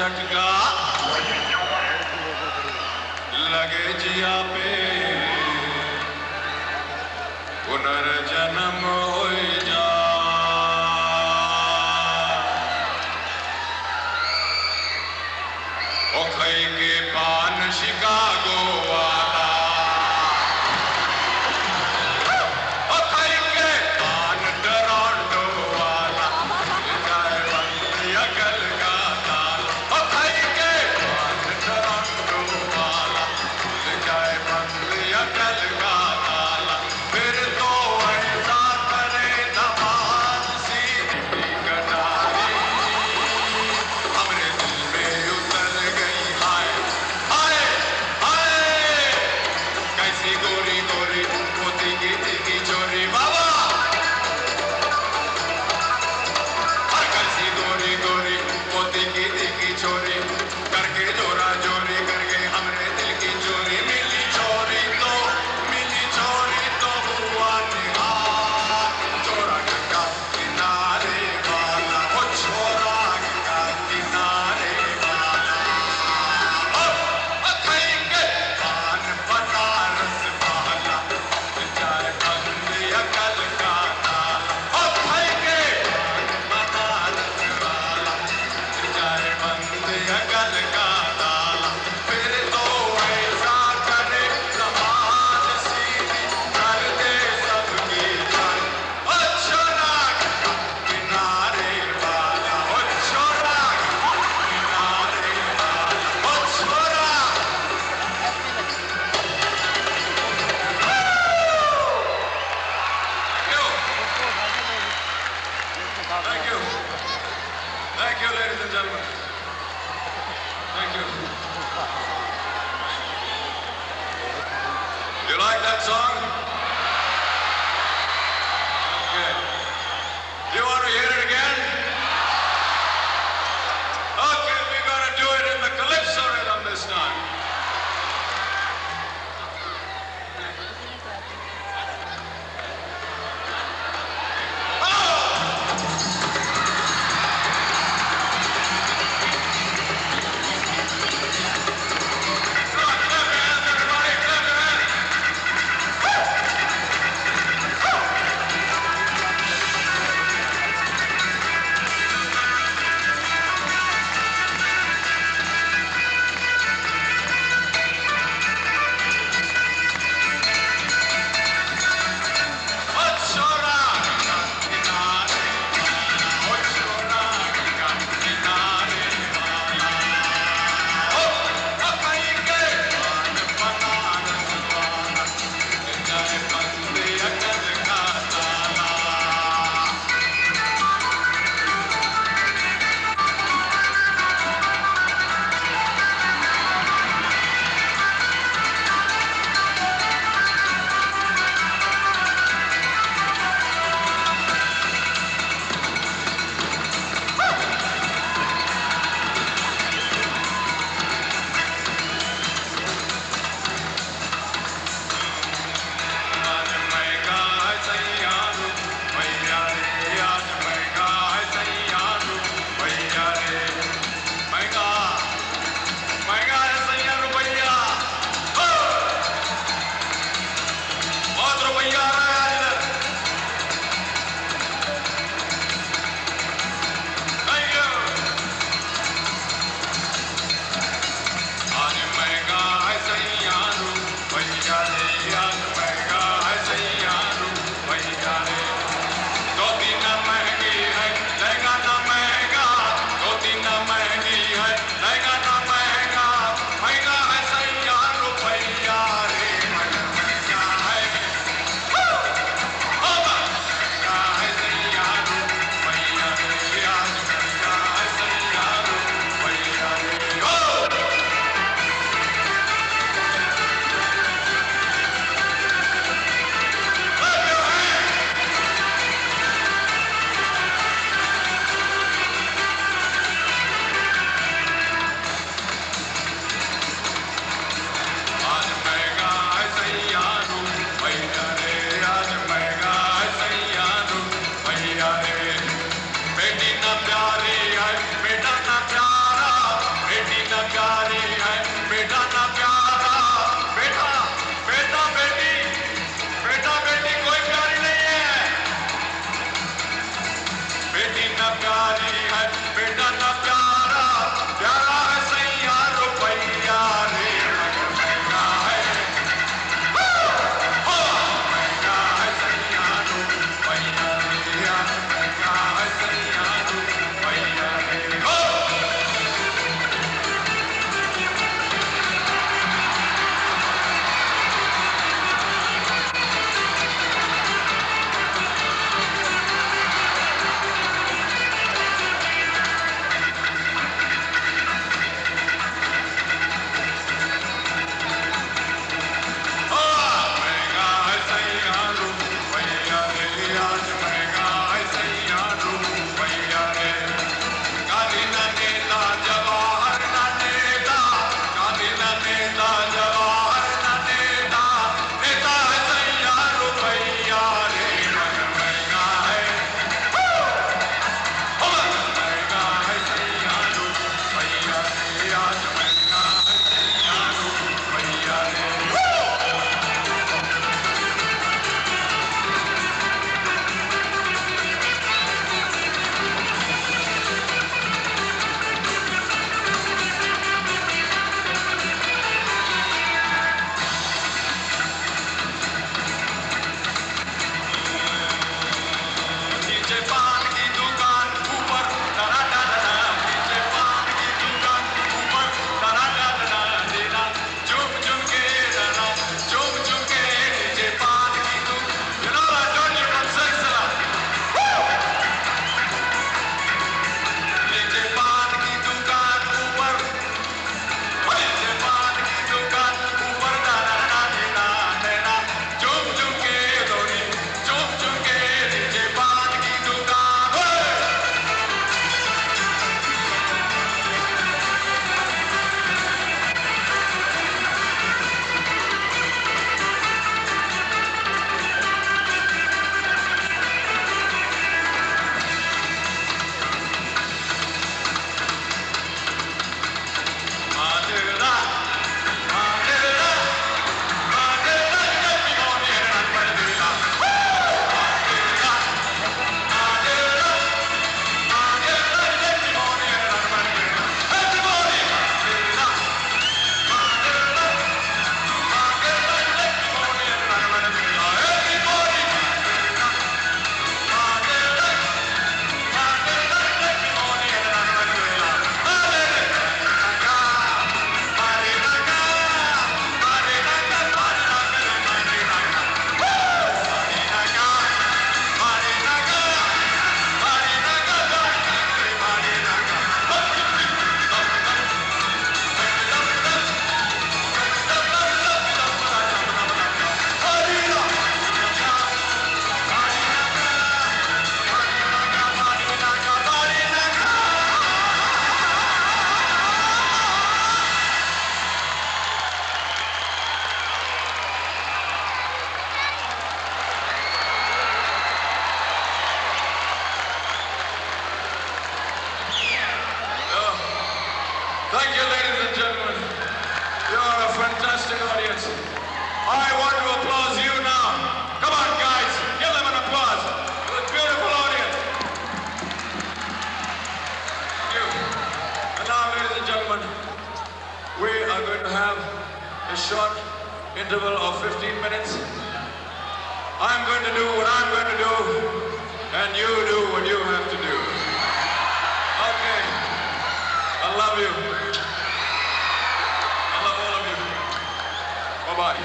झटका। लगे जिया पे। पुनर्जन्म Thank you. Thank you, ladies and gentlemen. Thank you. Do You like that song? a short interval of 15 minutes. I'm going to do what I'm going to do, and you do what you have to do. Okay. I love you. I love all of you. Bye-bye.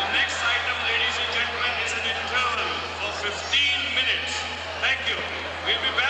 The next item, ladies and gentlemen, is an interval for 15 minutes. Thank you. We'll be back.